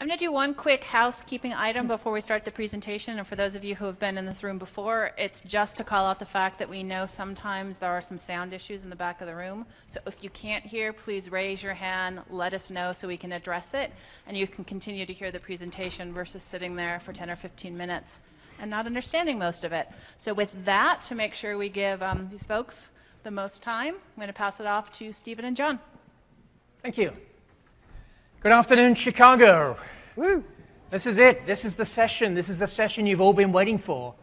I'm going to do one quick housekeeping item before we start the presentation. And for those of you who have been in this room before, it's just to call out the fact that we know sometimes there are some sound issues in the back of the room. So if you can't hear, please raise your hand, let us know so we can address it. And you can continue to hear the presentation versus sitting there for 10 or 15 minutes and not understanding most of it. So with that, to make sure we give um, these folks the most time, I'm going to pass it off to Stephen and John. Thank you. Good afternoon, Chicago. Woo. This is it. This is the session. This is the session you've all been waiting for.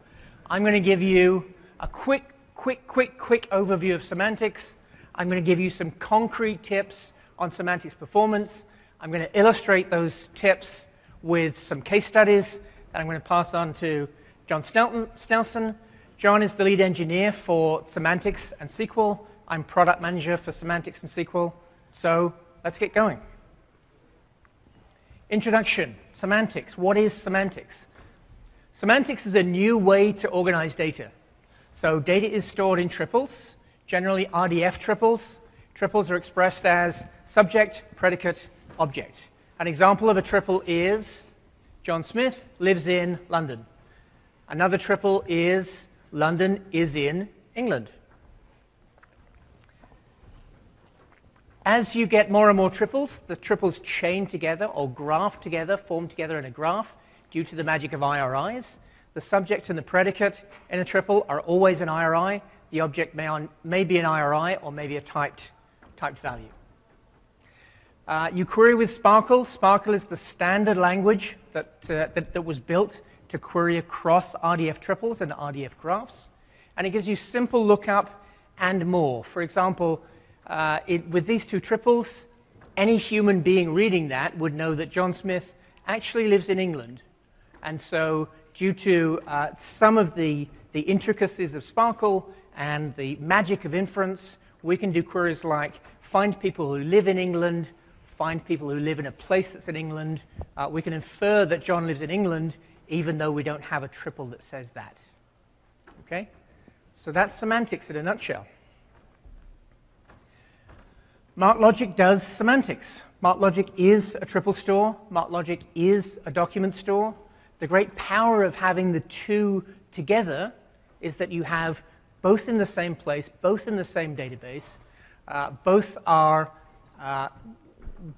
I'm going to give you a quick, quick, quick, quick overview of semantics. I'm going to give you some concrete tips on semantics performance. I'm going to illustrate those tips with some case studies that I'm going to pass on to John Snelson. John is the lead engineer for semantics and SQL. I'm product manager for semantics and SQL. So let's get going. Introduction, semantics. What is semantics? Semantics is a new way to organize data. So data is stored in triples, generally RDF triples. Triples are expressed as subject, predicate, object. An example of a triple is John Smith lives in London. Another triple is London is in England. As you get more and more triples, the triples chain together or graph together, form together in a graph due to the magic of IRIs. The subject and the predicate in a triple are always an IRI. The object may, on, may be an IRI or maybe a typed, typed value. Uh, you query with SPARQL. SPARQL is the standard language that, uh, that, that was built to query across RDF triples and RDF graphs. And it gives you simple lookup and more. For example, uh, it, with these two triples, any human being reading that would know that John Smith actually lives in England. And so, due to uh, some of the, the intricacies of SPARQL and the magic of inference, we can do queries like find people who live in England, find people who live in a place that's in England. Uh, we can infer that John lives in England, even though we don't have a triple that says that. Okay? So that's semantics in a nutshell. MarkLogic does semantics. MarkLogic is a triple store. MarkLogic is a document store. The great power of having the two together is that you have both in the same place, both in the same database. Uh, both are uh,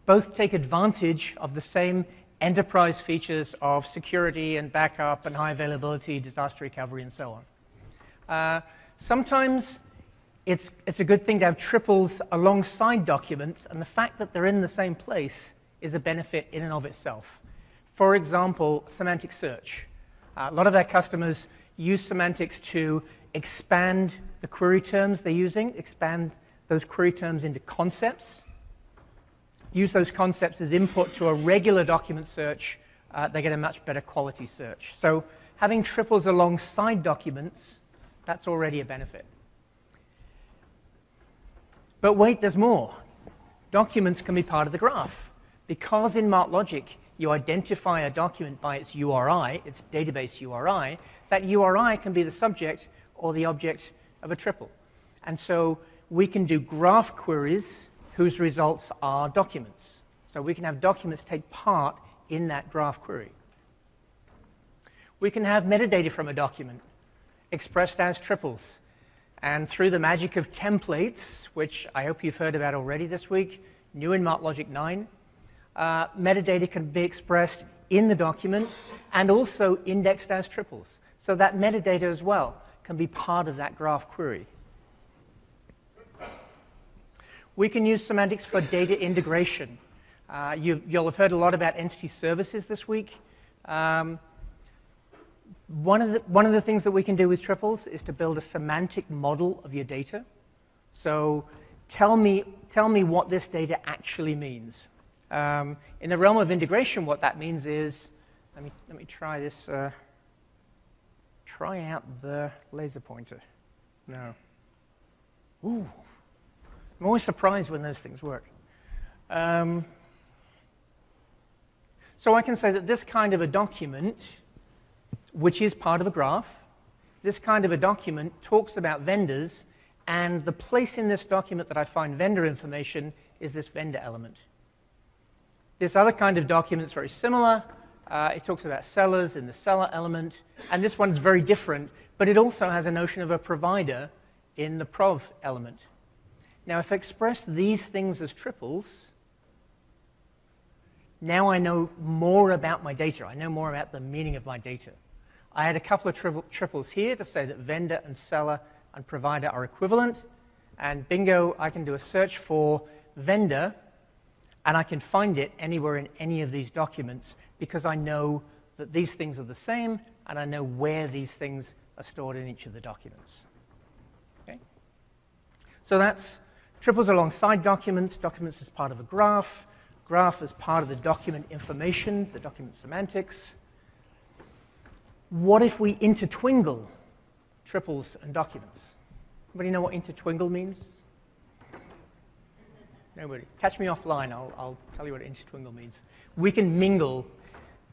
both take advantage of the same enterprise features of security and backup and high availability, disaster recovery, and so on. Uh, sometimes it's, it's a good thing to have triples alongside documents, and the fact that they're in the same place is a benefit in and of itself. For example, semantic search. Uh, a lot of our customers use semantics to expand the query terms they're using, expand those query terms into concepts, use those concepts as input to a regular document search, uh, they get a much better quality search. So having triples alongside documents, that's already a benefit. But wait, there's more. Documents can be part of the graph. Because in MarkLogic, you identify a document by its URI, its database URI, that URI can be the subject or the object of a triple. And so we can do graph queries whose results are documents. So we can have documents take part in that graph query. We can have metadata from a document expressed as triples. And through the magic of templates, which I hope you've heard about already this week, new in MarkLogic 9, uh, metadata can be expressed in the document and also indexed as triples. So that metadata as well can be part of that graph query. We can use semantics for data integration. Uh, you, will have heard a lot about entity services this week. Um, one of, the, one of the things that we can do with triples is to build a semantic model of your data. So tell me, tell me what this data actually means. Um, in the realm of integration, what that means is, let me, let me try this, uh, try out the laser pointer. No. Ooh. I'm always surprised when those things work. Um, so I can say that this kind of a document which is part of a graph. This kind of a document talks about vendors, and the place in this document that I find vendor information is this vendor element. This other kind of document is very similar. Uh, it talks about sellers in the seller element, and this one's very different, but it also has a notion of a provider in the prov element. Now, if I express these things as triples, now I know more about my data. I know more about the meaning of my data. I had a couple of tri triples here to say that vendor and seller and provider are equivalent. And bingo, I can do a search for vendor, and I can find it anywhere in any of these documents because I know that these things are the same, and I know where these things are stored in each of the documents. Okay? So that's triples alongside documents, documents as part of a graph, graph as part of the document information, the document semantics. What if we intertwingle triples and documents? Anybody know what intertwingle means? Nobody. Catch me offline, I'll, I'll tell you what intertwingle means. We can mingle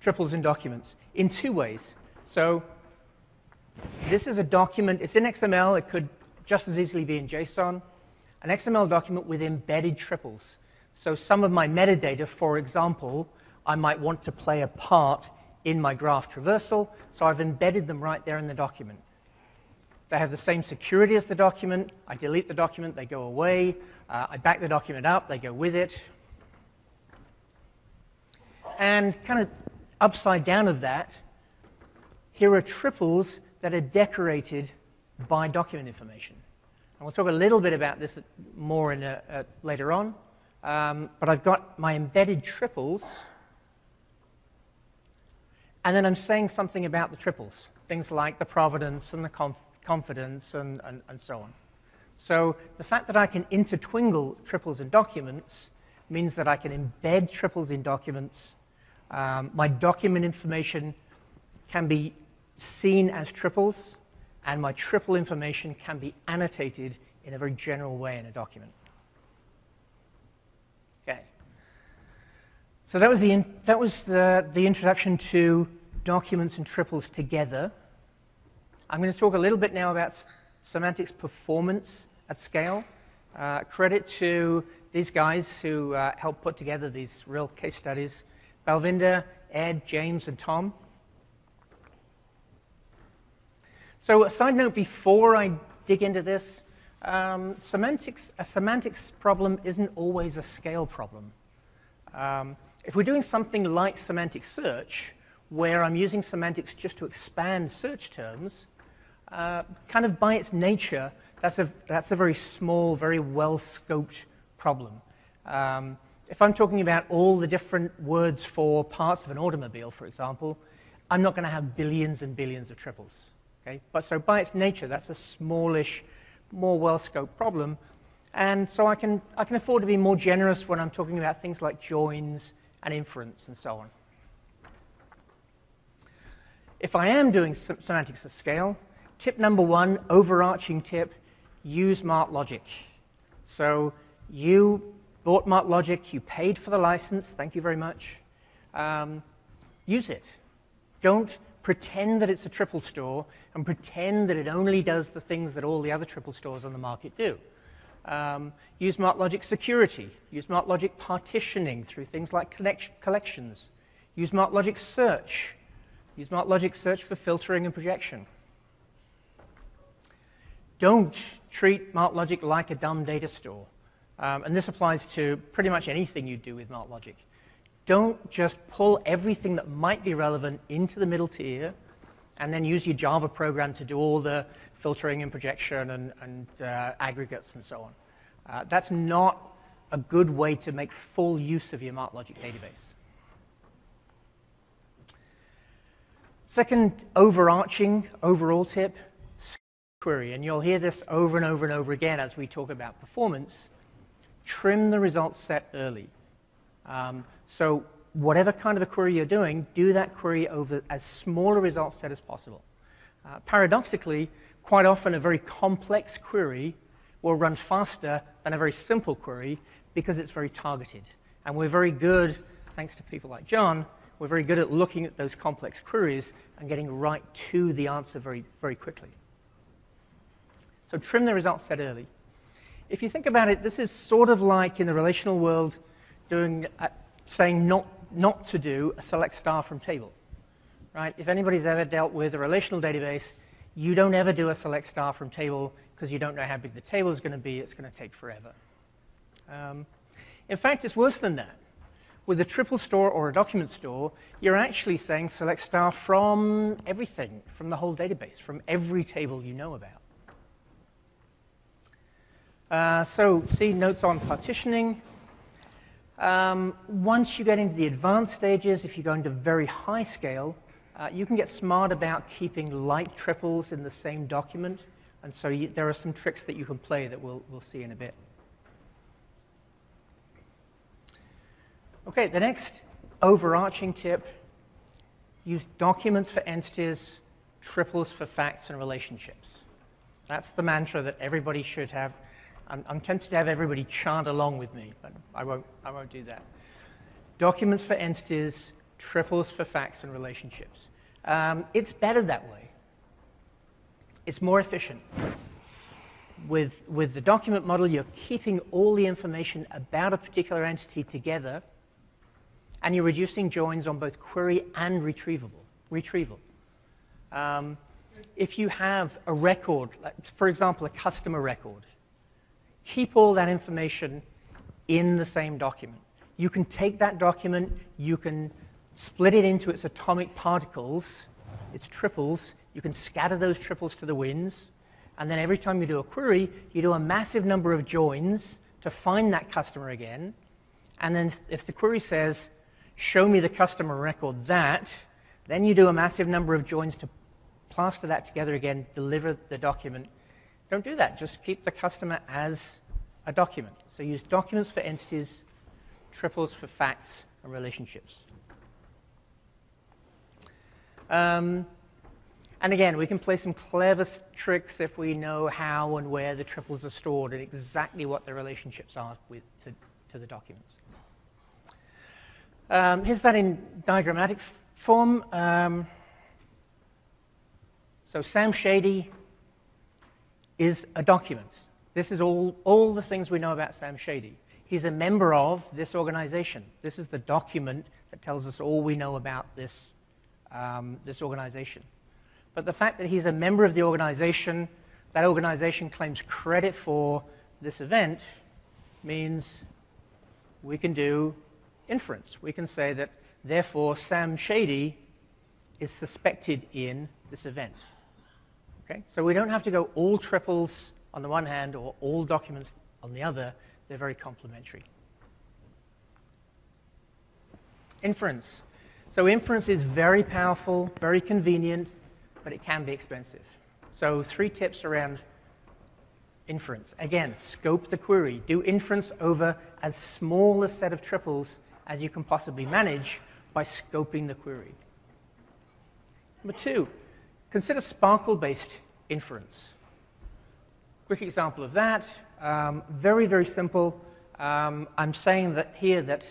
triples and documents in two ways. So this is a document, it's in XML, it could just as easily be in JSON. An XML document with embedded triples. So some of my metadata, for example, I might want to play a part in my graph traversal, so I've embedded them right there in the document. They have the same security as the document. I delete the document, they go away. Uh, I back the document up, they go with it. And kind of upside down of that, here are triples that are decorated by document information. And we'll talk a little bit about this more in a, a, later on. Um, but I've got my embedded triples, and then I'm saying something about the triples, things like the providence and the conf confidence and, and, and so on. So the fact that I can intertwingle triples in documents means that I can embed triples in documents. Um, my document information can be seen as triples, and my triple information can be annotated in a very general way in a document. Okay. So that was the, that was the, the introduction to documents and triples together. I'm going to talk a little bit now about semantics performance at scale. Uh, credit to these guys who uh, helped put together these real case studies. Balvinder, Ed, James, and Tom. So a side note before I dig into this, um, semantics, a semantics problem isn't always a scale problem. Um, if we're doing something like semantic search, where I'm using semantics just to expand search terms, uh, kind of by its nature, that's a, that's a very small, very well-scoped problem. Um, if I'm talking about all the different words for parts of an automobile, for example, I'm not going to have billions and billions of triples. Okay? But so by its nature, that's a smallish, more well-scoped problem. And so I can, I can afford to be more generous when I'm talking about things like joins and inference and so on. If I am doing semantics at scale, Tip number one, overarching tip, use MarkLogic. So you bought MarkLogic, you paid for the license, thank you very much. Um, use it. Don't pretend that it's a triple store and pretend that it only does the things that all the other triple stores on the market do. Um, use MarkLogic security. Use MarkLogic partitioning through things like collections. Use MarkLogic search. Use MarkLogic search for filtering and projection. Don't treat MarkLogic like a dumb data store. Um, and this applies to pretty much anything you do with MarkLogic. Don't just pull everything that might be relevant into the middle tier and then use your Java program to do all the filtering and projection and, and uh, aggregates and so on. Uh, that's not a good way to make full use of your MarkLogic database. Second overarching overall tip query, and you'll hear this over and over and over again as we talk about performance, trim the results set early. Um, so whatever kind of a query you're doing, do that query over as small a result set as possible. Uh, paradoxically, quite often a very complex query will run faster than a very simple query because it's very targeted. And we're very good, thanks to people like John, we're very good at looking at those complex queries and getting right to the answer very, very quickly. So trim the result set early. If you think about it, this is sort of like in the relational world doing, uh, saying not, not to do a select star from table. Right? If anybody's ever dealt with a relational database, you don't ever do a select star from table because you don't know how big the table is going to be. It's going to take forever. Um, in fact, it's worse than that. With a triple store or a document store, you're actually saying select star from everything, from the whole database, from every table you know about. Uh, so see notes on partitioning. Um, once you get into the advanced stages, if you go into very high scale, uh, you can get smart about keeping like triples in the same document. And so you, there are some tricks that you can play that we'll, we'll see in a bit. Okay, the next overarching tip, use documents for entities, triples for facts and relationships. That's the mantra that everybody should have. I'm, I'm tempted to have everybody chant along with me, but I won't, I won't do that. Documents for entities, triples for facts and relationships. Um, it's better that way. It's more efficient. With, with the document model, you're keeping all the information about a particular entity together, and you're reducing joins on both query and retrievable, retrieval. Um, if you have a record, for example, a customer record, keep all that information in the same document. You can take that document, you can split it into its atomic particles, its triples. You can scatter those triples to the winds. And then every time you do a query, you do a massive number of joins to find that customer again. And then if the query says, show me the customer record that, then you do a massive number of joins to plaster that together again, deliver the document. Don't do that. Just keep the customer as a document. So use documents for entities, triples for facts and relationships. Um, and again, we can play some clever tricks if we know how and where the triples are stored and exactly what the relationships are with, to, to the documents. Um, here's that in diagrammatic form. Um, so Sam Shady is a document. This is all, all the things we know about Sam Shady. He's a member of this organization. This is the document that tells us all we know about this um, this organization. But the fact that he's a member of the organization, that organization claims credit for this event, means we can do inference. We can say that, therefore, Sam Shady is suspected in this event. Okay? So we don't have to go all triples on the one hand or all documents on the other. They're very complementary. Inference. So inference is very powerful, very convenient, but it can be expensive. So three tips around inference. Again, scope the query. Do inference over as small a set of triples as you can possibly manage by scoping the query. Number two, consider SPARQL-based inference. Quick example of that, um, very, very simple. Um, I'm saying that here that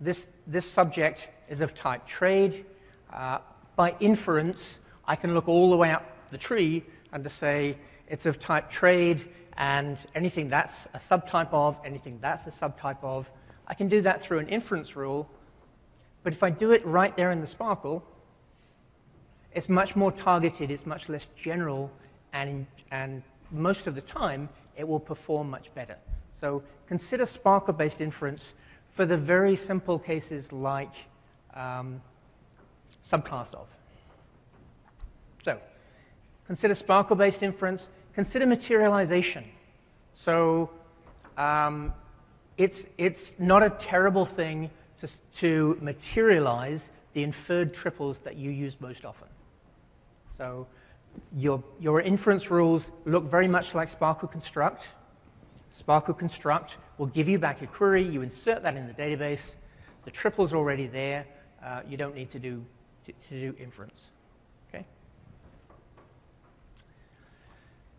this, this subject is of type trade. Uh, by inference, I can look all the way up the tree and to say it's of type trade and anything that's a subtype of, anything that's a subtype of. I can do that through an inference rule, but if I do it right there in the SPARQL, it's much more targeted, it's much less general, and, and most of the time, it will perform much better. So consider SPARQL-based inference for the very simple cases like um, subclass of. So consider SPARQL-based inference. Consider materialization. So um, it's, it's not a terrible thing to, to materialize the inferred triples that you use most often. So your, your inference rules look very much like SPARQL construct. SPARQL construct will give you back a query. You insert that in the database. The triple's already there uh, you don't need to do, to, to, do inference. Okay?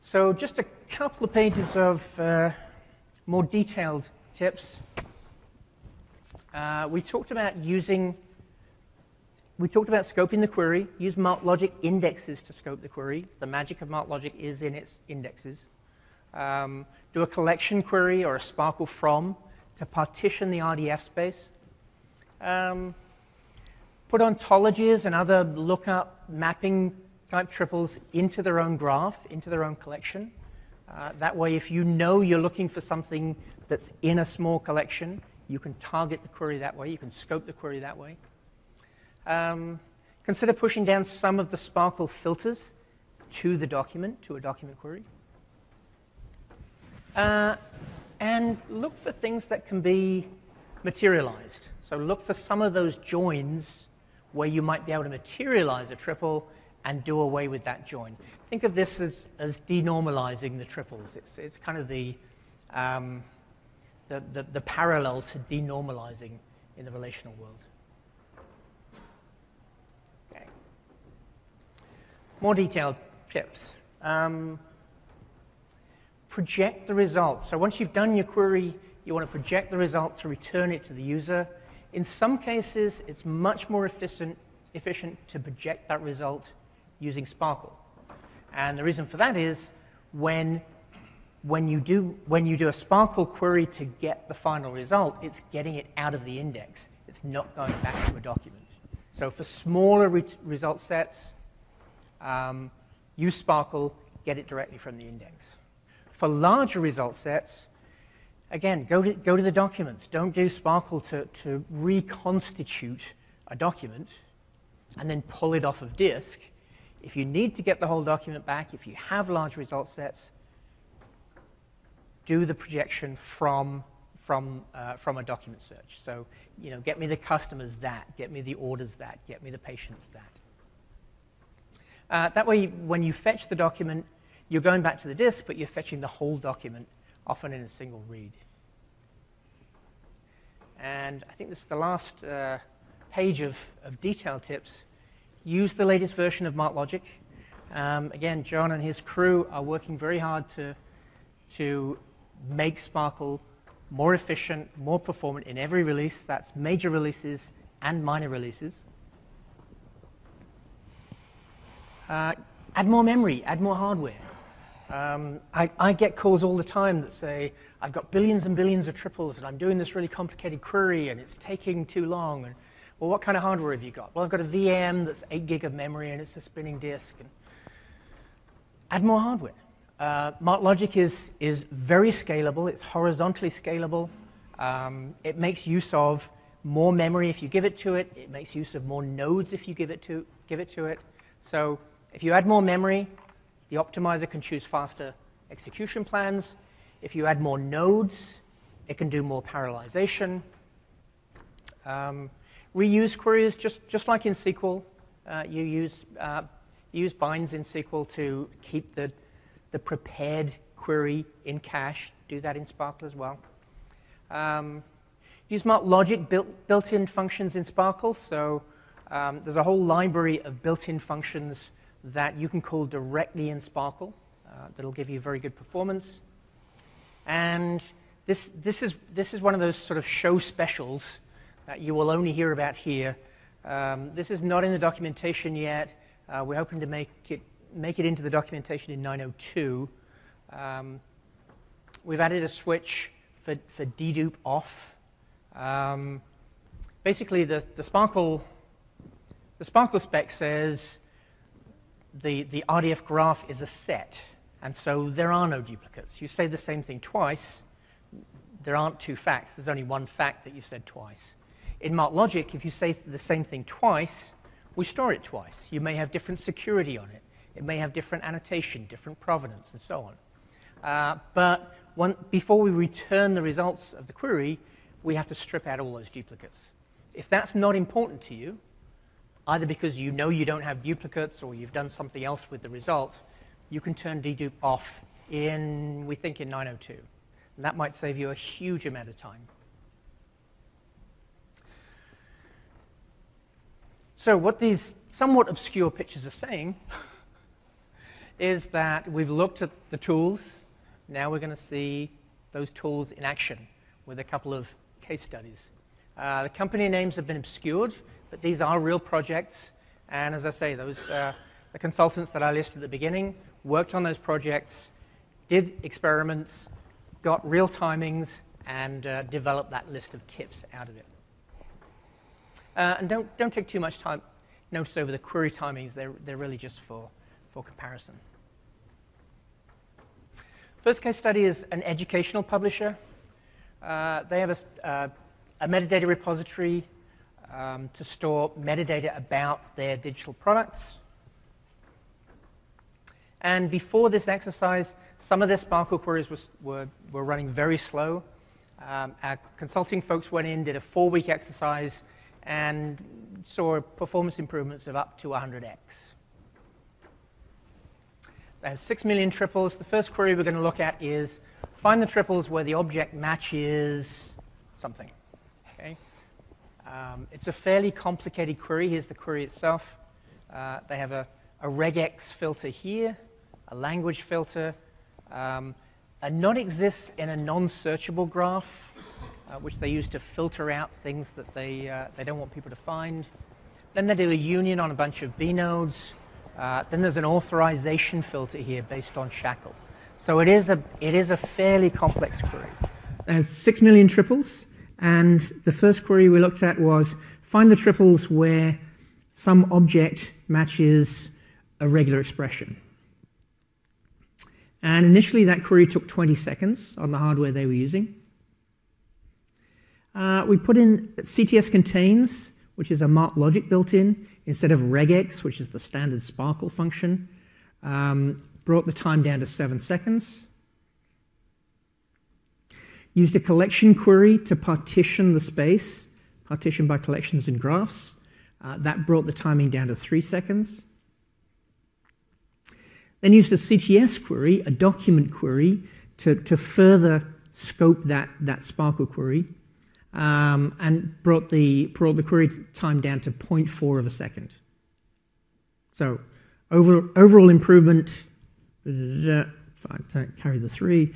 So just a couple of pages of uh, more detailed tips. Uh, we talked about using, we talked about scoping the query, use MarkLogic indexes to scope the query. The magic of MarkLogic is in its indexes. Um, do a collection query or a SPARQL from to partition the RDF space Um, put ontologies and other lookup mapping type triples into their own graph, into their own collection. Uh, that way, if you know you're looking for something that's in a small collection, you can target the query that way, you can scope the query that way. Um, consider pushing down some of the SPARQL filters to the document, to a document query. Uh, and look for things that can be materialized. So look for some of those joins where you might be able to materialize a triple and do away with that join. Think of this as, as denormalizing the triples. It's, it's kind of the, um, the, the, the parallel to denormalizing in the relational world. Okay. More detailed tips. Um, project the result. So once you've done your query, you want to project the result to return it to the user. In some cases, it's much more efficient, efficient to project that result using SPARQL. And the reason for that is when, when, you do, when you do a SPARQL query to get the final result, it's getting it out of the index. It's not going back to a document. So for smaller re result sets, um, use SPARQL, get it directly from the index. For larger result sets, again, go to, go to the documents. Don't do SPARQL to, to reconstitute a document and then pull it off of disk. If you need to get the whole document back, if you have large result sets, do the projection from, from, uh, from a document search. So, you know, get me the customers that, get me the orders that, get me the patients that. Uh, that way, when you fetch the document, you're going back to the disk, but you're fetching the whole document, often in a single read. And I think this is the last uh, page of, of detail tips. Use the latest version of MarkLogic. Um, again, John and his crew are working very hard to, to make SPARQL more efficient, more performant in every release. That's major releases and minor releases. Uh, add more memory, add more hardware. Um, I, I, get calls all the time that say, I've got billions and billions of triples and I'm doing this really complicated query and it's taking too long. And, well, what kind of hardware have you got? Well, I've got a VM that's 8 gig of memory and it's a spinning disk. And add more hardware. Uh, MarkLogic is, is very scalable. It's horizontally scalable. Um, it makes use of more memory if you give it to it. It makes use of more nodes if you give it to, give it, to it. So if you add more memory, the optimizer can choose faster execution plans. If you add more nodes, it can do more parallelization. Um, reuse queries, just, just like in SQL, uh, you use, uh, use binds in SQL to keep the, the prepared query in cache. Do that in SPARQL as well. Um, use MarkLogic built, built-in functions in SPARQL. So um, there's a whole library of built-in functions that you can call directly in SPARQL Uh, that'll give you very good performance. And this, this, is, this is one of those sort of show specials that you will only hear about here. Um, this is not in the documentation yet. Uh, we're hoping to make it, make it into the documentation in 902. Um, we've added a switch for, for dedupe off. Um, basically, the, the SPARQL the SPARQL spec says the, the RDF graph is a set, and so there are no duplicates. You say the same thing twice, there aren't two facts. There's only one fact that you've said twice. In Mark Logic, if you say the same thing twice, we store it twice. You may have different security on it. It may have different annotation, different provenance, and so on. Uh, but one, before we return the results of the query, we have to strip out all those duplicates. If that's not important to you, either because you know you don't have duplicates or you've done something else with the result, you can turn dedupe off in, we think, in 902. And that might save you a huge amount of time. So what these somewhat obscure pictures are saying is that we've looked at the tools. Now we're going to see those tools in action with a couple of case studies. Uh, the company names have been obscured but these are real projects. And as I say, those, uh, the consultants that I listed at the beginning worked on those projects, did experiments, got real timings, and uh, developed that list of tips out of it. Uh, and don't, don't take too much time notice over the query timings. They're, they're really just for, for comparison. First case study is an educational publisher. Uh, they have a, uh, a, metadata repository um, to store metadata about their digital products. And before this exercise, some of their SPARQL queries was, were, were running very slow. Um, our consulting folks went in, did a four-week exercise, and saw performance improvements of up to 100x. They have 6 million triples. The first query we're going to look at is find the triples where the object matches something. Okay? Um, it's a fairly complicated query. Here's the query itself. Uh, they have a, a regex filter here, a language filter, um, a not exists in a non-searchable graph uh, which they use to filter out things that they, uh, they don't want people to find. Then they do a union on a bunch of B nodes. Uh, then there's an authorization filter here based on SHACL. So it is a, it is a fairly complex query. There's six million triples, and the first query we looked at was find the triples where some object matches a regular expression. And initially that query took 20 seconds on the hardware they were using. Uh, we put in CTS contains, which is a MarkLogic built in, instead of regex, which is the standard SPARQL function. Um, brought the time down to seven seconds. Used a collection query to partition the space, partition by collections and graphs. Uh, that brought the timing down to three seconds. Then used a CTS query, a document query, to, to further scope that, that SPARQL query and brought the, query time down to 0.4 of a second. So over, overall improvement, if I carry the three,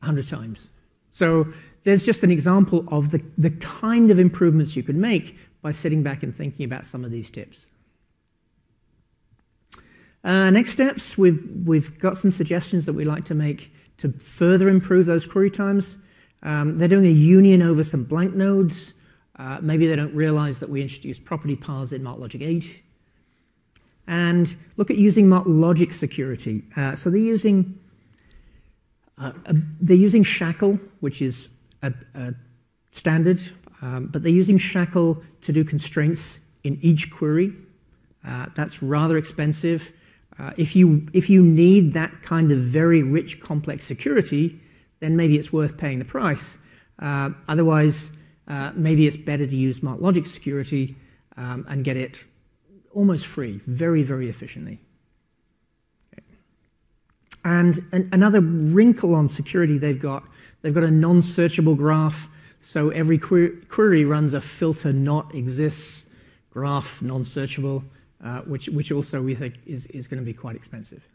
100 times. So there's just an example of the, the kind of improvements you could make by sitting back and thinking about some of these tips. Uh, next steps, we've, we've got some suggestions that we like to make to further improve those query times. Um, they're doing a union over some blank nodes. Uh, maybe they don't realize that we introduced property paths in MarkLogic 8. And look at using MarkLogic security. Uh, so they're using uh, a, they're using SHACL, which is a, a standard, um, but they're using SHACL to do constraints in each query. Uh, that's rather expensive. Uh, if you if you need that kind of very rich, complex security, then maybe it's worth paying the price. Uh, otherwise, uh, maybe it's better to use MarkLogic security um, and get it almost free, very, very efficiently. Okay. And an, another wrinkle on security they've got, they've got a non-searchable graph, so every query, query runs a filter not exists graph, non-searchable, uh, which, which also we think is, is going to be quite expensive.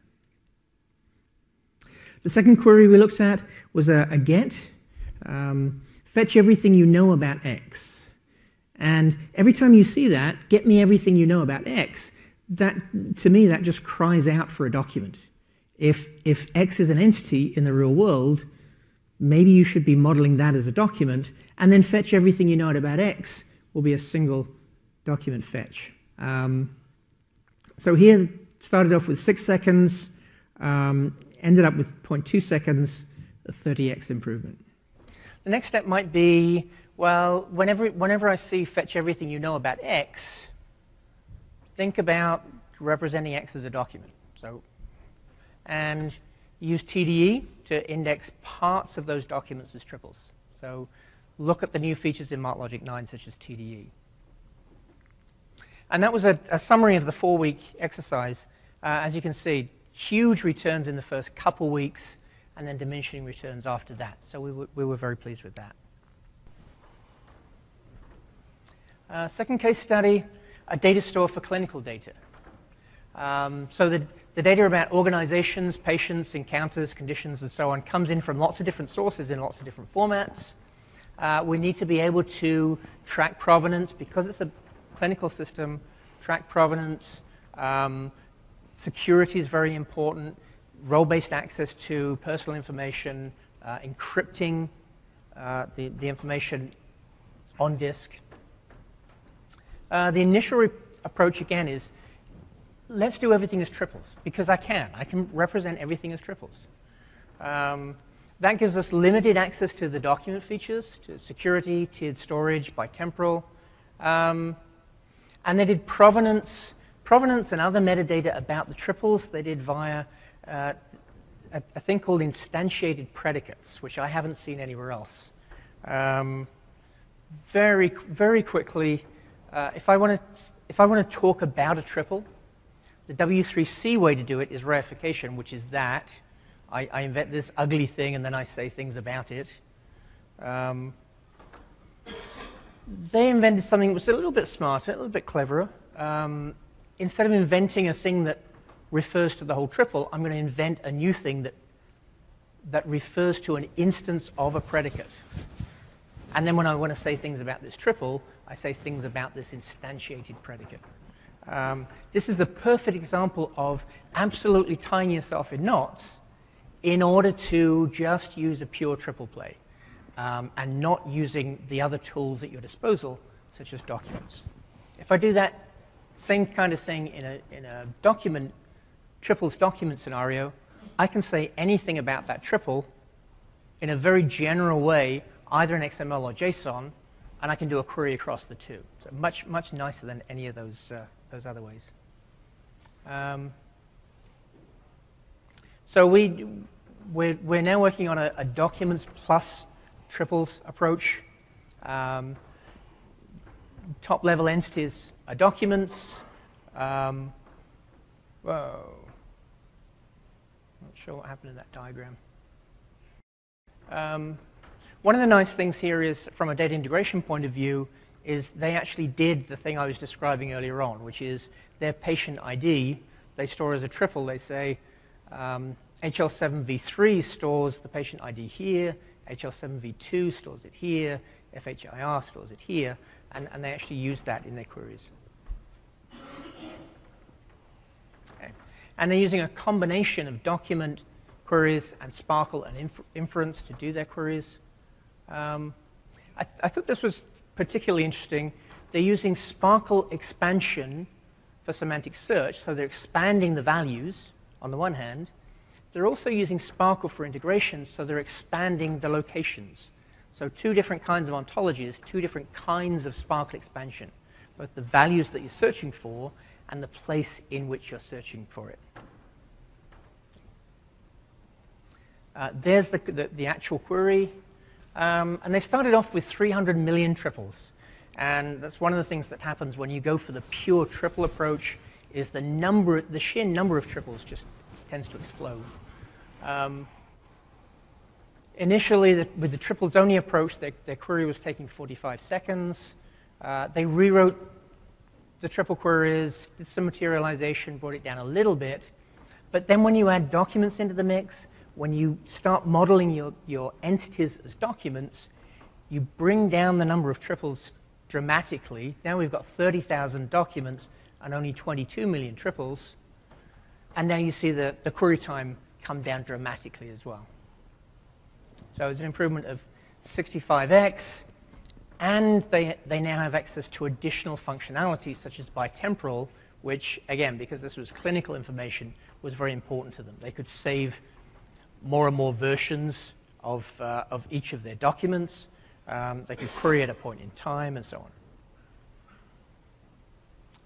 The second query we looked at was a, a get. Um, fetch everything you know about X. And every time you see that, get me everything you know about X, that, to me, that just cries out for a document. If, if X is an entity in the real world, maybe you should be modeling that as a document, and then fetch everything you know about X will be a single document fetch. Um, so here, started off with six seconds. Um, ended up with 0.2 seconds, a 30x improvement. The next step might be, well, whenever, whenever I see fetch everything you know about X, think about representing X as a document. So, and use TDE to index parts of those documents as triples. So look at the new features in MarkLogic 9, such as TDE. And that was a, a summary of the four-week exercise. Uh, as you can see, huge returns in the first couple weeks and then diminishing returns after that. So we, we were very pleased with that. Uh, second case study, a data store for clinical data. Um, so the, the data about organizations, patients, encounters, conditions, and so on comes in from lots of different sources in lots of different formats. Uh, we need to be able to track provenance because it's a clinical system, track provenance, um, Security is very important. Role-based access to personal information, uh, encrypting uh, the, the information on disk. Uh, the initial approach, again, is let's do everything as triples, because I can. I can represent everything as triples. Um, that gives us limited access to the document features, to security, tiered storage, bitemporal. Um, and they did provenance, provenance and other metadata about the triples. They did via uh, a, a, thing called instantiated predicates, which I haven't seen anywhere else. Um, very, very quickly, uh, if I want to if I want to talk about a triple, the W3C way to do it is reification, which is that. I, I invent this ugly thing and then I say things about it. Um, they invented something that was a little bit smarter, a little bit cleverer. Um, instead of inventing a thing that refers to the whole triple, I'm going to invent a new thing that, that refers to an instance of a predicate. And then when I want to say things about this triple, I say things about this instantiated predicate. Um, this is the perfect example of absolutely tying yourself in knots in order to just use a pure triple play um, and not using the other tools at your disposal, such as documents. If I do that same kind of thing in a, in a document, triples document scenario, I can say anything about that triple in a very general way, either in XML or JSON, and I can do a query across the two. So much, much nicer than any of those, uh, those other ways. Um, so we, we're, we're now working on a, a documents plus triples approach. Um, top level entities are documents. Um, whoa. Sure what happened in that diagram. Um, one of the nice things here is, from a data integration point of view, is they actually did the thing I was describing earlier on, which is their patient ID, they store as a triple. They say, um, HL7v3 stores the patient ID here, HL7v2 stores it here, FHIR stores it here, and, and they actually use that in their queries. Okay. And they're using a combination of document queries and SPARQL and inf inference to do their queries. Um, I, I thought this was particularly interesting. They're using SPARQL expansion for semantic search, so they're expanding the values on the one hand, they're also using SPARQL for integration, so they're expanding the locations. So two different kinds of ontologies, two different kinds of SPARQL expansion, both the values that you're searching for and the place in which you're searching for it. Uh, there's the, the, the, actual query. Um, and they started off with 300 million triples. And that's one of the things that happens when you go for the pure triple approach is the number, the sheer number of triples just tends to explode. Um, initially, the, with the triples only approach, their, their, query was taking 45 seconds. Uh, they rewrote the triple queries, did some materialization, brought it down a little bit. But then when you add documents into the mix, when you start modeling your, your entities as documents, you bring down the number of triples dramatically. Now we've got 30,000 documents and only 22 million triples. And now you see the, the query time come down dramatically as well. So it's an improvement of 65x, and they, they now have access to additional functionalities such as bitemporal, which, again, because this was clinical information, was very important to them. They could save more and more versions of, uh, of each of their documents. Um, they could query at a point in time, and so on.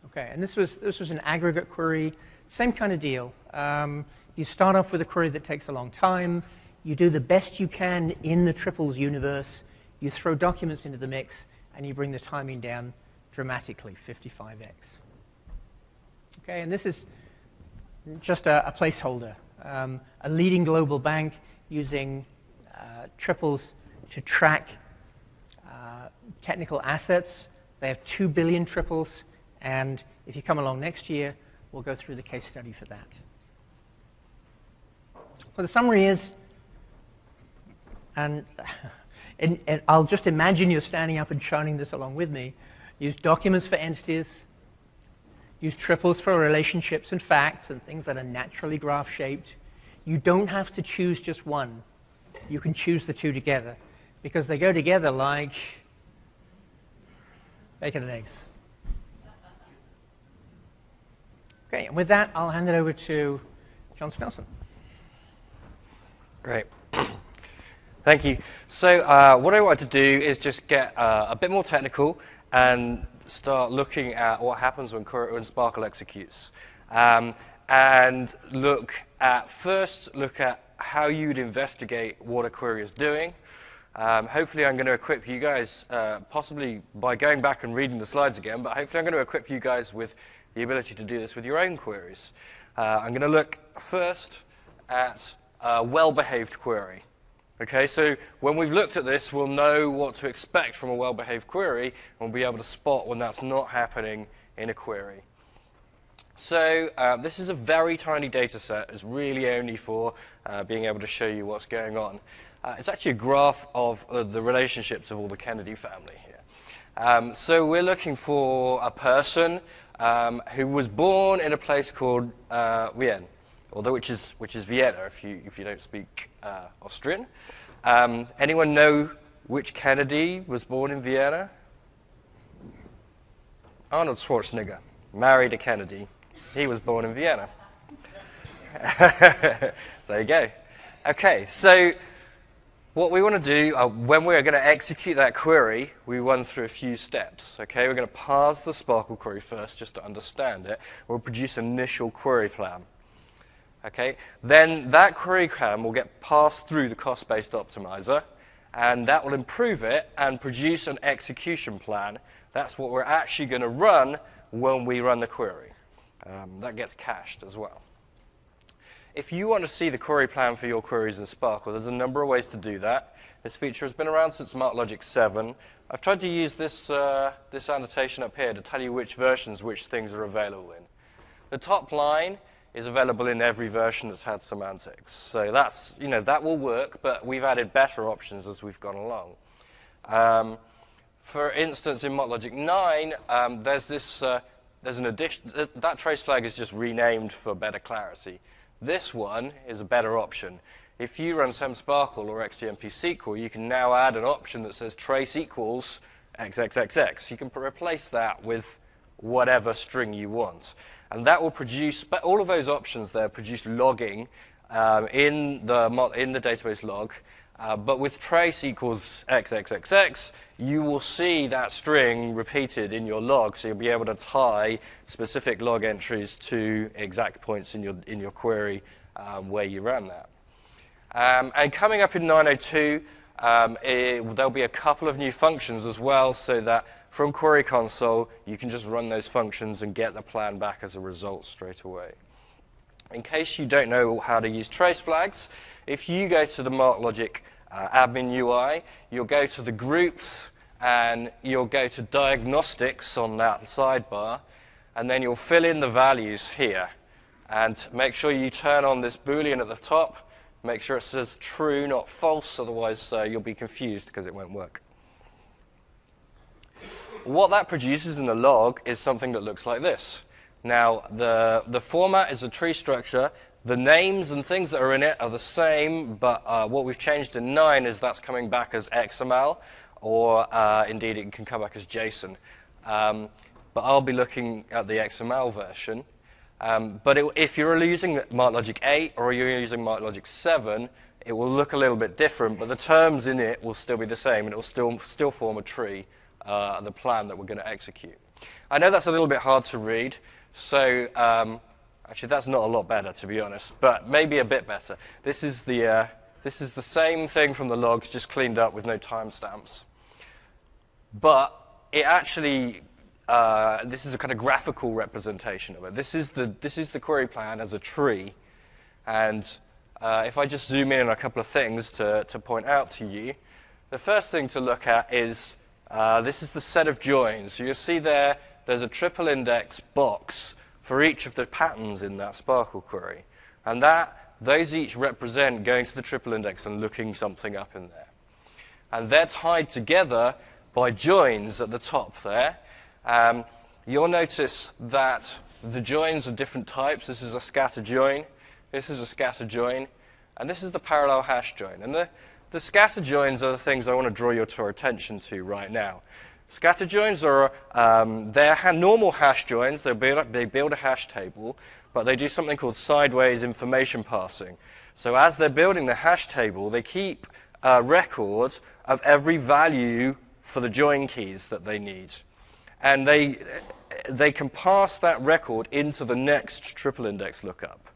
Okay, and this was, this was an aggregate query. Same kind of deal. Um, you start off with a query that takes a long time. You do the best you can in the triples universe. You throw documents into the mix, and you bring the timing down dramatically, 55x. Okay, and this is just a, a placeholder. Um, a leading global bank using uh, triples to track uh, technical assets. They have 2 billion triples, and if you come along next year, We'll go through the case study for that. Well, the summary is, and, and, and I'll just imagine you're standing up and shouting this along with me, use documents for entities, use triples for relationships and facts and things that are naturally graph-shaped. You don't have to choose just one. You can choose the two together because they go together like bacon and eggs. Okay, and with that, I'll hand it over to John Snelson. Great. Thank you. So uh, what I wanted to do is just get uh, a bit more technical and start looking at what happens when, when SPARQL executes. Um, and look at, first, look at how you'd investigate what a query is doing. Um, hopefully I'm going to equip you guys, uh, possibly by going back and reading the slides again, but hopefully I'm going to equip you guys with the ability to do this with your own queries. Uh, I'm going to look first at a well-behaved query. Okay, so when we've looked at this, we'll know what to expect from a well-behaved query, and we'll be able to spot when that's not happening in a query. So uh, this is a very tiny data set. It's really only for uh, being able to show you what's going on. Uh, it's actually a graph of uh, the relationships of all the Kennedy family here. Um, so we're looking for a person um, who was born in a place called uh, Vienna, although which is, which is Vienna if you, if you don't speak uh, Austrian. Um, anyone know which Kennedy was born in Vienna? Arnold Schwarzenegger married a Kennedy. He was born in Vienna. there you go. Okay, so what we want to do, uh, when we're going to execute that query, we run through a few steps. Okay, we're going to parse the SPARQL query first just to understand it. We'll produce an initial query plan. Okay, then that query plan will get passed through the cost-based optimizer, and that will improve it and produce an execution plan. That's what we're actually going to run when we run the query. Um, that gets cached as well. If you want to see the query plan for your queries in SPARQL, there's a number of ways to do that. This feature has been around since MarkLogic 7. I've tried to use this, uh, this annotation up here to tell you which versions which things are available in. The top line is available in every version that's had semantics. So that's, you know, that will work, but we've added better options as we've gone along. Um, for instance, in MarkLogic 9, um, there's this, uh, there's an addition, that trace flag is just renamed for better clarity. This one is a better option. If you run SemSparkle or XDMP SQL, you can now add an option that says trace equals XXXX. You can replace that with whatever string you want. And that will produce, but all of those options there produce logging um, in, the, in the database log uh, but with trace equals xxxx, you will see that string repeated in your log, so you'll be able to tie specific log entries to exact points in your, in your query um, where you ran that. Um, and coming up in 902, um, it, there'll be a couple of new functions as well, so that from Query Console, you can just run those functions and get the plan back as a result straight away. In case you don't know how to use trace flags, if you go to the MarkLogic uh, admin UI, you'll go to the groups and you'll go to diagnostics on that sidebar, and then you'll fill in the values here. And make sure you turn on this Boolean at the top. Make sure it says true, not false, otherwise uh, you'll be confused because it won't work. What that produces in the log is something that looks like this. Now, the, the format is a tree structure the names and things that are in it are the same, but uh, what we've changed in 9 is that's coming back as XML, or uh, indeed it can come back as JSON. Um, but I'll be looking at the XML version. Um, but it, if you're using MarkLogic 8 or you're using MarkLogic 7, it will look a little bit different, but the terms in it will still be the same, and it will still, still form a tree, uh, the plan that we're going to execute. I know that's a little bit hard to read, so um, Actually, that's not a lot better, to be honest, but maybe a bit better. This is the, uh, this is the same thing from the logs, just cleaned up with no timestamps. But it actually, uh, this is a kind of graphical representation of it. This is the, this is the query plan as a tree. And uh, if I just zoom in on a couple of things to, to point out to you, the first thing to look at is uh, this is the set of joins. So you'll see there, there's a triple index box for each of the patterns in that SPARQL query. And that, those each represent going to the triple index and looking something up in there. And they're tied together by joins at the top there. Um, you'll notice that the joins are different types. This is a scatter join. This is a scatter join. And this is the parallel hash join. And the, the scatter joins are the things I want to draw your attention to right now. Scatter joins are um, they're ha- normal hash joins. They build, they build a hash table, but they do something called sideways information passing. So as they're building the hash table, they keep a record of every value for the join keys that they need. And they, they can pass that record into the next triple index lookup,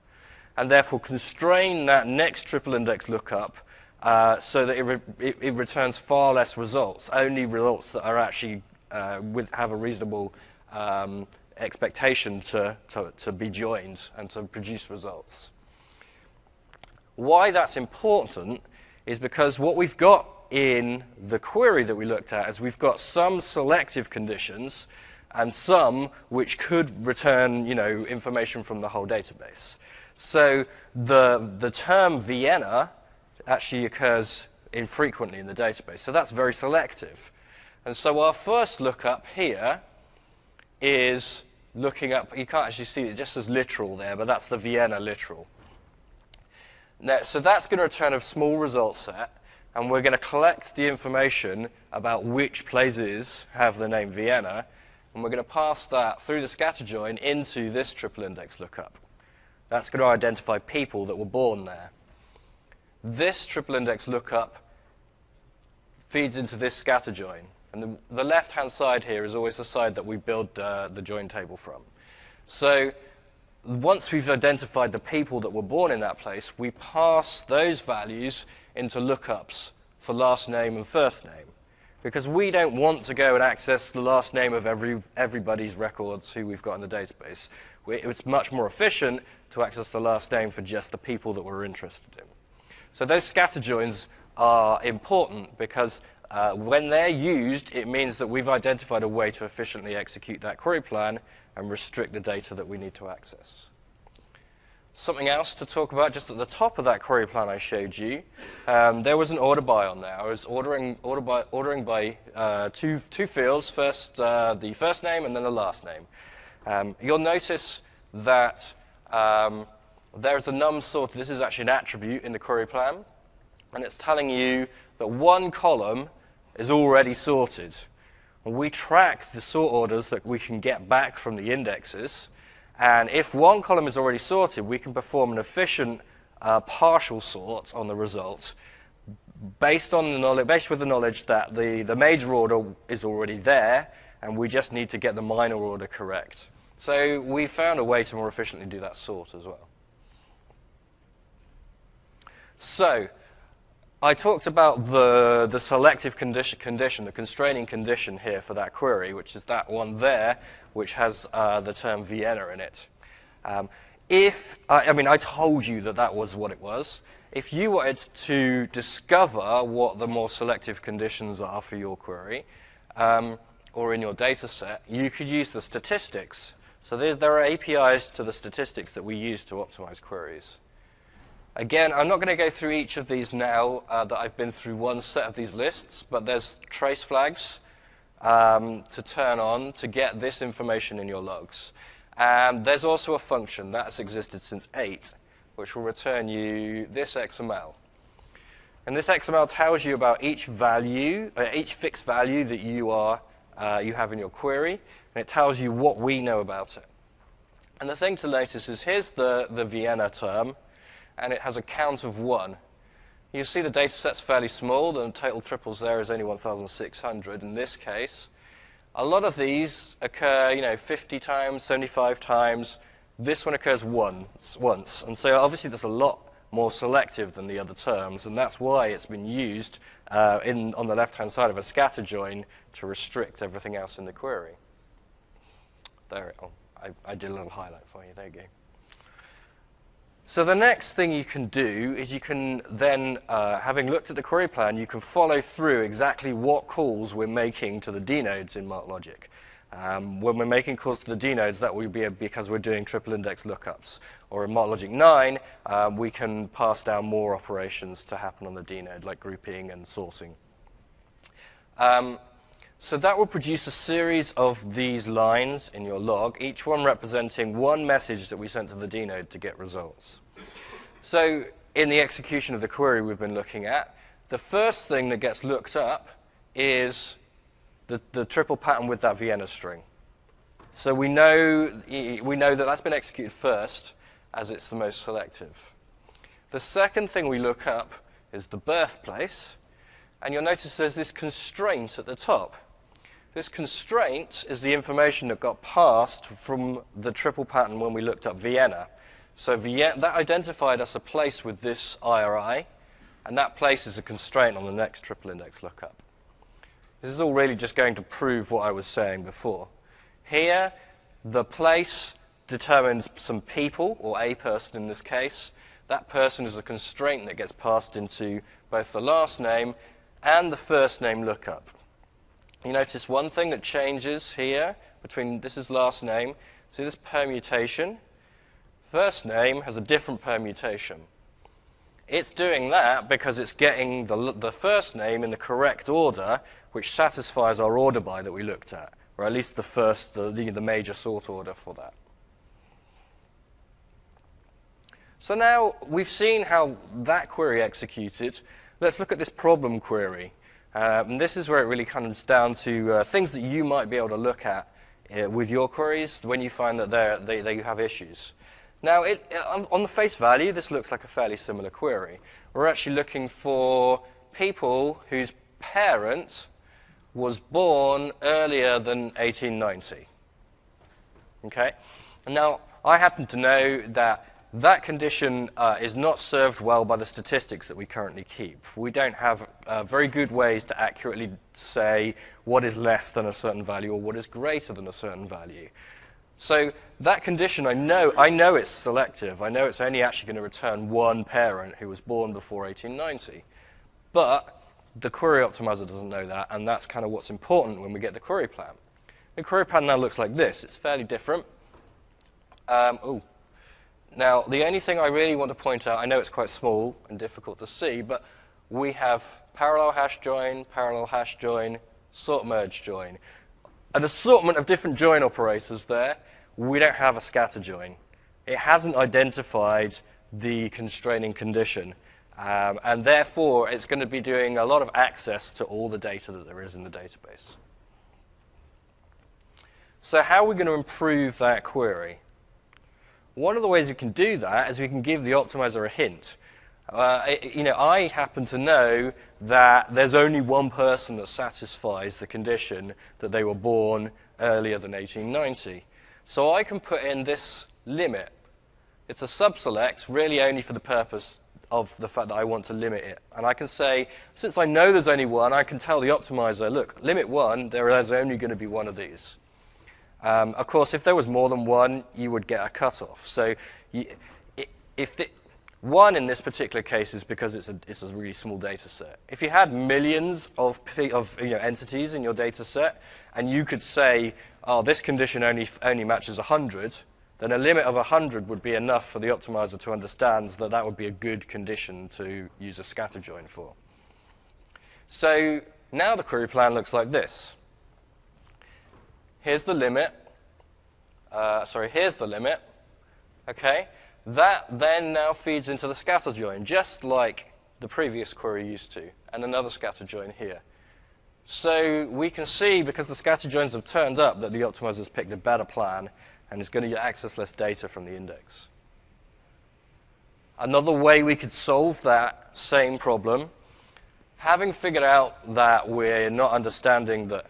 and therefore constrain that next triple index lookup uh, so that it, re- it, it, returns far less results, only results that are actually uh, with, have a reasonable um, expectation to, to, to be joined and to produce results. Why that's important is because what we've got in the query that we looked at is we've got some selective conditions and some which could return you know, information from the whole database. So the, the term Vienna actually occurs infrequently in the database. So that's very selective. And so our first lookup here is looking up, you can't actually see it just as literal there, but that's the Vienna literal. Now, so that's going to return a small result set, and we're going to collect the information about which places have the name Vienna, and we're going to pass that through the scatter join into this triple index lookup. That's going to identify people that were born there. This triple index lookup feeds into this scatter join. And the, the left-hand side here is always the side that we build uh, the join table from. So once we've identified the people that were born in that place, we pass those values into lookups for last name and first name. Because we don't want to go and access the last name of every, everybody's records who we've got in the database. We, it's much more efficient to access the last name for just the people that we're interested in. So those scatter joins are important because uh, when they're used, it means that we've identified a way to efficiently execute that query plan and restrict the data that we need to access. Something else to talk about just at the top of that query plan I showed you, um, there was an order by on there. I was ordering, order by, ordering by uh, two, two fields, first uh, the first name and then the last name. Um, you'll notice that um, there's a num sort. This is actually an attribute in the query plan, and it's telling you that one column is already sorted. And we track the sort orders that we can get back from the indexes, and if one column is already sorted, we can perform an efficient uh, partial sort on the result based on the knowledge, based with the knowledge that the, the major order is already there, and we just need to get the minor order correct. So we found a way to more efficiently do that sort as well. So, I talked about the, the selective condition, condition, the constraining condition here for that query, which is that one there, which has uh, the term Vienna in it. Um, if, I mean, I told you that that was what it was. If you wanted to discover what the more selective conditions are for your query, um, or in your data set, you could use the statistics. So there are APIs to the statistics that we use to optimize queries. Again, I'm not going to go through each of these now uh, that I've been through one set of these lists, but there's trace flags um, to turn on to get this information in your logs. And there's also a function that's existed since 8, which will return you this XML. And this XML tells you about each value, uh, each fixed value that you, are, uh, you have in your query, and it tells you what we know about it. And the thing to notice is here's the, the Vienna term, and it has a count of 1. You see the data set's fairly small. The total triples there is only 1,600 in this case. A lot of these occur, you know, 50 times, 75 times. This one occurs once, once. And so obviously there's a lot more selective than the other terms, and that's why it's been used uh, in, on the left-hand side of a scatter join to restrict everything else in the query. There, oh, I, I did a little highlight for you. There you go. So the next thing you can do is you can then, uh, having looked at the query plan, you can follow through exactly what calls we're making to the dnodes in MarkLogic. Um, when we're making calls to the dnodes, that will be because we're doing triple index lookups. Or in MarkLogic 9, um, we can pass down more operations to happen on the dnode, like grouping and sorting. Um, so that will produce a series of these lines in your log, each one representing one message that we sent to the dnode to get results. So in the execution of the query we've been looking at, the first thing that gets looked up is the, the triple pattern with that Vienna string. So we know, we know that that's been executed first, as it's the most selective. The second thing we look up is the birthplace, and you'll notice there's this constraint at the top. This constraint is the information that got passed from the triple pattern when we looked up Vienna. So Vienna, that identified us a place with this IRI, and that place is a constraint on the next triple index lookup. This is all really just going to prove what I was saying before. Here, the place determines some people, or a person in this case. That person is a constraint that gets passed into both the last name and the first name lookup. You notice one thing that changes here between this is last name. See this permutation? First name has a different permutation. It's doing that because it's getting the, the first name in the correct order, which satisfies our order by that we looked at, or at least the first, the, the major sort order for that. So now we've seen how that query executed. Let's look at this problem query. Um, this is where it really comes down to uh, things that you might be able to look at uh, with your queries when you find that they, they have issues. Now, it, on, on the face value, this looks like a fairly similar query. We're actually looking for people whose parent was born earlier than 1890. Okay? And now, I happen to know that that condition uh, is not served well by the statistics that we currently keep. We don't have uh, very good ways to accurately say what is less than a certain value or what is greater than a certain value. So that condition, I know, I know it's selective. I know it's only actually going to return one parent who was born before 1890. But the query optimizer doesn't know that, and that's kind of what's important when we get the query plan. The query plan now looks like this. It's fairly different. Um, oh, now, the only thing I really want to point out, I know it's quite small and difficult to see, but we have parallel hash join, parallel hash join, sort merge join. An assortment of different join operators there. We don't have a scatter join. It hasn't identified the constraining condition. Um, and therefore, it's going to be doing a lot of access to all the data that there is in the database. So how are we going to improve that query? One of the ways we can do that is we can give the optimizer a hint. Uh, you know, I happen to know that there's only one person that satisfies the condition that they were born earlier than 1890. So I can put in this limit. It's a subselect really only for the purpose of the fact that I want to limit it. And I can say, since I know there's only one, I can tell the optimizer, look, limit one, there is only going to be one of these. Um, of course, if there was more than one, you would get a cutoff. So you, if the, one in this particular case is because it's a, it's a really small data set. If you had millions of, of you know, entities in your data set, and you could say, oh, this condition only, only matches 100, then a limit of 100 would be enough for the optimizer to understand that that would be a good condition to use a scatter join for. So now the query plan looks like this here's the limit. Uh, sorry, here's the limit. Okay, that then now feeds into the scatter join, just like the previous query used to, and another scatter join here. So we can see, because the scatter joins have turned up, that the optimizer has picked a better plan and is going to get access less data from the index. Another way we could solve that same problem, having figured out that we're not understanding that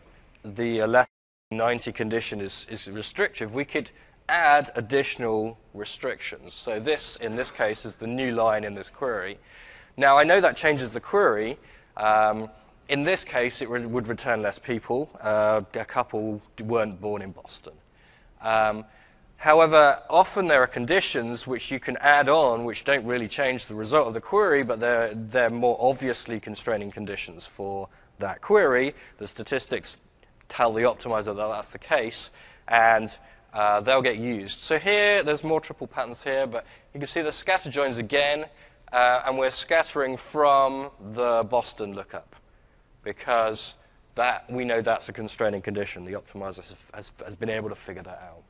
the less 90 condition is, is restrictive, we could add additional restrictions. So this, in this case, is the new line in this query. Now, I know that changes the query. Um, in this case, it re would return less people. Uh, a couple weren't born in Boston. Um, however, often there are conditions which you can add on which don't really change the result of the query, but they're, they're more obviously constraining conditions for that query. The statistics tell the optimizer that that's the case, and uh, they'll get used. So here, there's more triple patterns here, but you can see the scatter joins again, uh, and we're scattering from the Boston lookup because that, we know that's a constraining condition. The optimizer has, has, has been able to figure that out.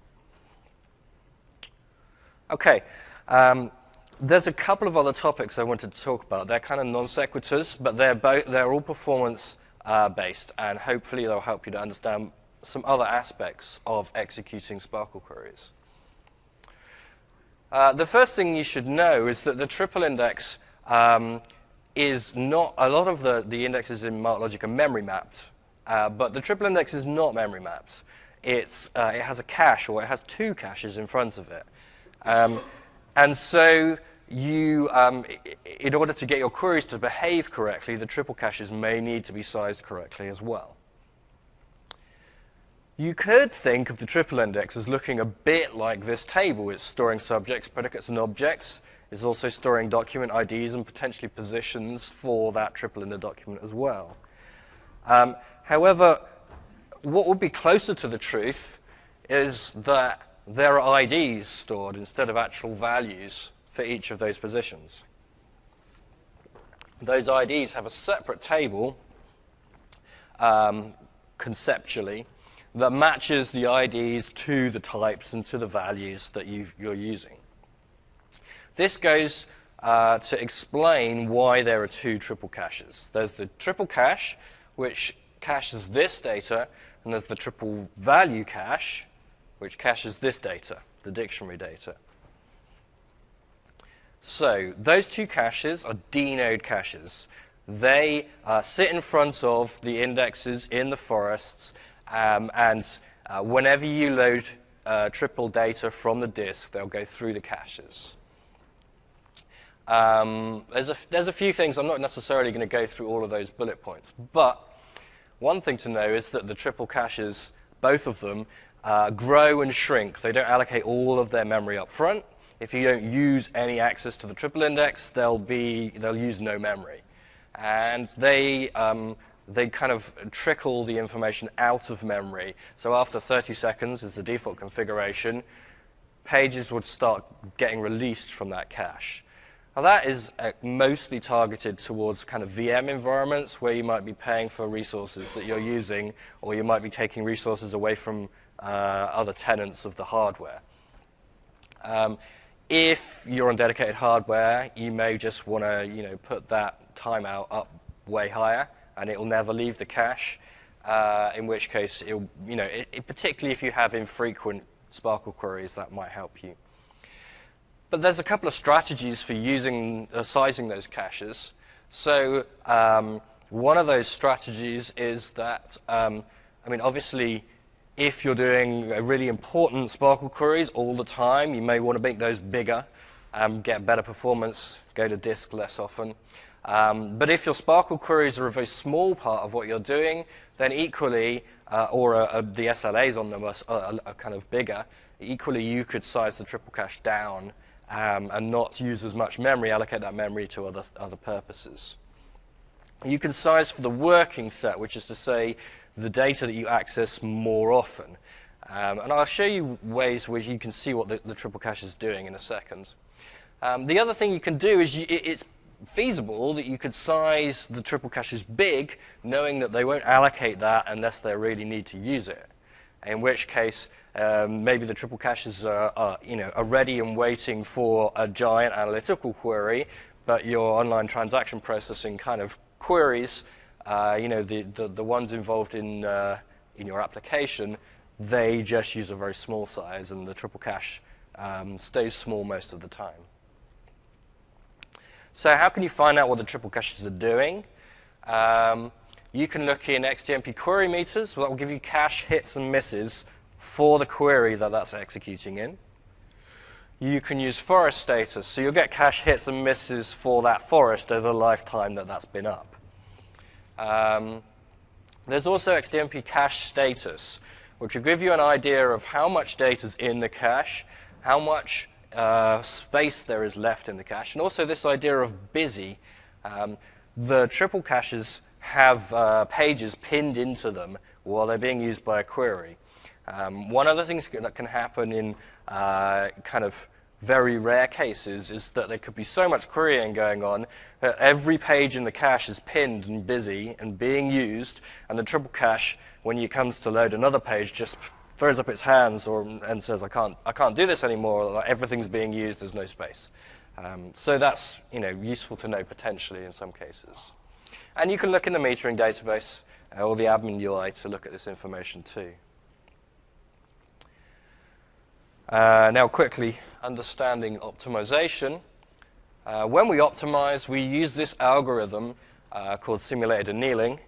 Okay. Um, there's a couple of other topics I wanted to talk about. They're kind of non sequiturs, but they're, both, they're all performance uh, based, and hopefully they'll help you to understand some other aspects of executing SPARQL queries. Uh, the first thing you should know is that the triple index um, is not, a lot of the, the indexes in MarkLogic are memory mapped, uh, but the triple index is not memory mapped. It's, uh, it has a cache, or it has two caches in front of it. Um, and so you, um, in order to get your queries to behave correctly, the triple caches may need to be sized correctly as well. You could think of the triple index as looking a bit like this table. It's storing subjects, predicates, and objects. It's also storing document IDs and potentially positions for that triple in the document as well. Um, however, what would be closer to the truth is that there are IDs stored instead of actual values for each of those positions. Those IDs have a separate table um, conceptually that matches the IDs to the types and to the values that you are using. This goes uh, to explain why there are two triple caches. There's the triple cache, which caches this data, and there's the triple value cache, which caches this data, the dictionary data. So those two caches are dnode caches. They uh, sit in front of the indexes in the forests, um, and uh, whenever you load uh, triple data from the disk, they'll go through the caches. Um, there's, a, there's a few things, I'm not necessarily going to go through all of those bullet points, but one thing to know is that the triple caches, both of them, uh, grow and shrink. They don't allocate all of their memory up front, if you don't use any access to the triple index, they'll, be, they'll use no memory. And they, um, they kind of trickle the information out of memory. So after 30 seconds is the default configuration, pages would start getting released from that cache. Now that is uh, mostly targeted towards kind of VM environments where you might be paying for resources that you're using, or you might be taking resources away from uh, other tenants of the hardware. Um, if you're on dedicated hardware, you may just want to you know, put that timeout up way higher, and it will never leave the cache. Uh, in which case, you know, it, it, particularly if you have infrequent SPARQL queries, that might help you. But there's a couple of strategies for using uh, sizing those caches. So um, one of those strategies is that, um, I mean, obviously, if you're doing really important SPARQL queries all the time, you may want to make those bigger, um, get better performance, go to disk less often. Um, but if your SPARQL queries are a very small part of what you're doing, then equally, uh, or uh, uh, the SLAs on them are, are, are, kind of bigger, equally you could size the triple cache down um, and not use as much memory, allocate that memory to other, other purposes. You can size for the working set, which is to say the data that you access more often. Um, and I'll show you ways where you can see what the, the triple cache is doing in a second. Um, the other thing you can do is you, it, it's feasible that you could size the triple caches big, knowing that they won't allocate that unless they really need to use it. In which case, um, maybe the triple caches are, are, you know, are ready and waiting for a giant analytical query, but your online transaction processing kind of queries uh, you know, the, the, the, ones involved in, uh, in your application, they just use a very small size, and the triple cache um, stays small most of the time. So how can you find out what the triple caches are doing? Um, you can look in XDMP query meters. That will give you cache hits and misses for the query that that's executing in. You can use forest status. So you'll get cache hits and misses for that forest over the lifetime that that's been up. Um, there's also XDMP cache status, which will give you an idea of how much data is in the cache, how much uh, space there is left in the cache, and also this idea of busy. Um, the triple caches have uh, pages pinned into them while they're being used by a query. Um, one of the things that can happen in uh, kind of very rare cases is that there could be so much querying going on that every page in the cache is pinned and busy and being used, and the triple cache, when it comes to load another page, just throws up its hands or, and says, I can't, I can't do this anymore, everything's being used, there's no space. Um, so that's you know, useful to know potentially in some cases. And you can look in the metering database uh, or the admin UI to look at this information too. Uh, now, quickly, understanding optimization. Uh, when we optimize, we use this algorithm uh, called simulated annealing.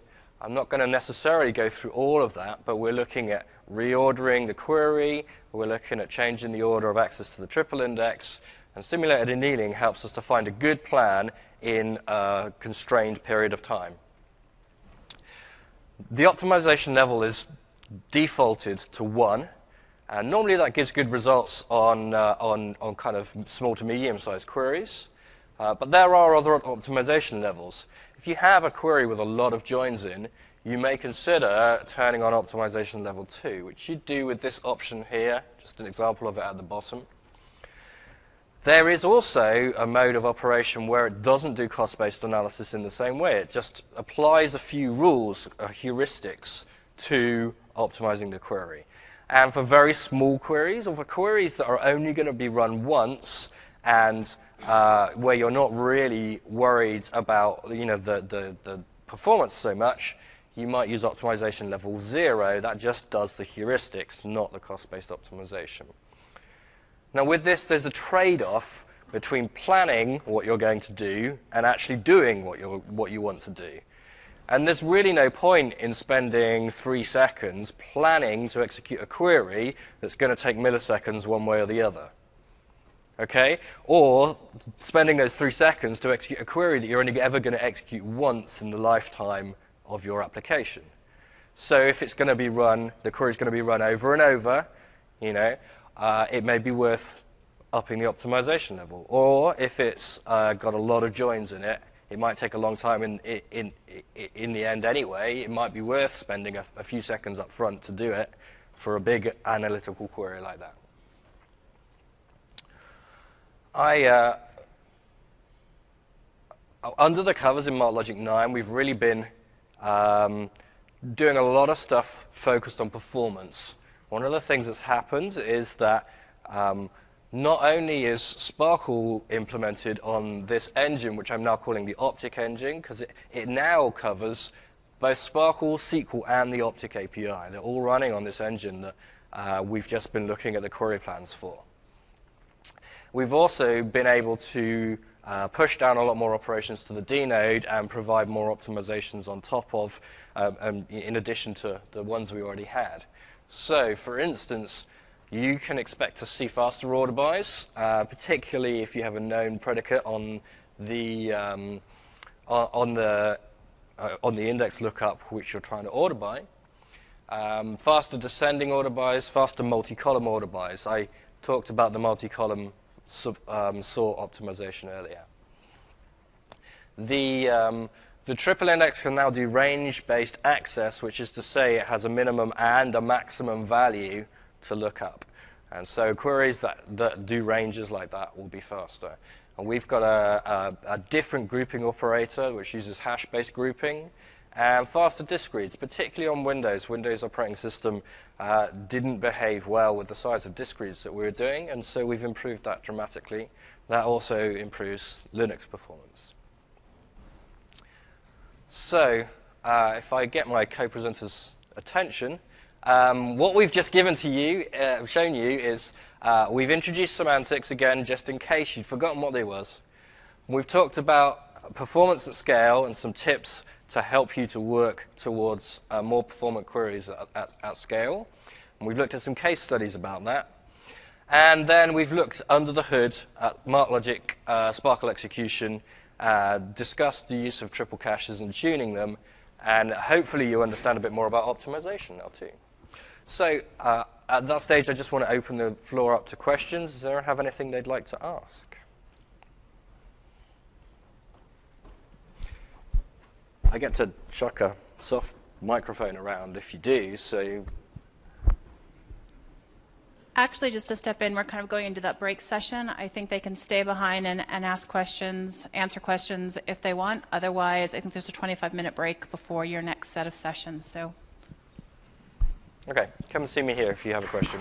I'm not going to necessarily go through all of that, but we're looking at reordering the query, we're looking at changing the order of access to the triple index, and simulated annealing helps us to find a good plan in a constrained period of time. The optimization level is defaulted to 1, and normally that gives good results on, uh, on, on kind of small to medium-sized queries. Uh, but there are other optimization levels. If you have a query with a lot of joins in, you may consider turning on optimization level 2, which you do with this option here, just an example of it at the bottom. There is also a mode of operation where it doesn't do cost-based analysis in the same way. It just applies a few rules, uh, heuristics, to optimizing the query. And for very small queries, or for queries that are only going to be run once, and uh, where you're not really worried about you know, the, the, the performance so much, you might use optimization level zero. That just does the heuristics, not the cost-based optimization. Now, with this, there's a trade-off between planning what you're going to do and actually doing what, you what you want to do. And there's really no point in spending three seconds planning to execute a query that's going to take milliseconds one way or the other. Okay? Or spending those three seconds to execute a query that you're only ever going to execute once in the lifetime of your application. So if it's going to be run, the query is going to be run over and over, you know, uh, it may be worth upping the optimization level. Or if it's uh, got a lot of joins in it, it might take a long time in, in, in, in the end anyway. It might be worth spending a, a few seconds up front to do it for a big analytical query like that. I, uh, under the covers in MarkLogic 9, we've really been um, doing a lot of stuff focused on performance. One of the things that's happened is that um, not only is SPARQL implemented on this engine, which I'm now calling the Optic engine, because it, it now covers both SPARQL, SQL, and the Optic API. They're all running on this engine that uh, we've just been looking at the query plans for. We've also been able to uh, push down a lot more operations to the D node and provide more optimizations on top of, um, um, in addition to the ones we already had. So, for instance, you can expect to see faster order bys, uh, particularly if you have a known predicate on the um, on the uh, on the index lookup which you're trying to order by. Um, faster descending order bys, faster multi-column order bys. I talked about the multi-column um, sort optimization earlier. The, um, the triple index can now do range-based access, which is to say it has a minimum and a maximum value to look up. And so queries that, that do ranges like that will be faster. And we've got a, a, a different grouping operator, which uses hash-based grouping, and faster disk reads, particularly on Windows. Windows operating system uh, didn't behave well with the size of disk reads that we were doing, and so we've improved that dramatically. That also improves Linux performance. So, uh, if I get my co-presenter's attention, um, what we've just given to you, uh, shown you, is uh, we've introduced semantics again, just in case you'd forgotten what they was. We've talked about performance at scale and some tips to help you to work towards uh, more performant queries at, at, at scale. And we've looked at some case studies about that. And then we've looked under the hood at MarkLogic uh, SPARQL execution, uh, discussed the use of triple caches and tuning them, and hopefully you understand a bit more about optimization now too. So uh, at that stage, I just want to open the floor up to questions. Does anyone have anything they'd like to ask? I get to chuck a soft microphone around if you do, so. Actually, just to step in, we're kind of going into that break session. I think they can stay behind and, and ask questions, answer questions if they want. Otherwise, I think there's a 25 minute break before your next set of sessions. So. Okay, come see me here if you have a question.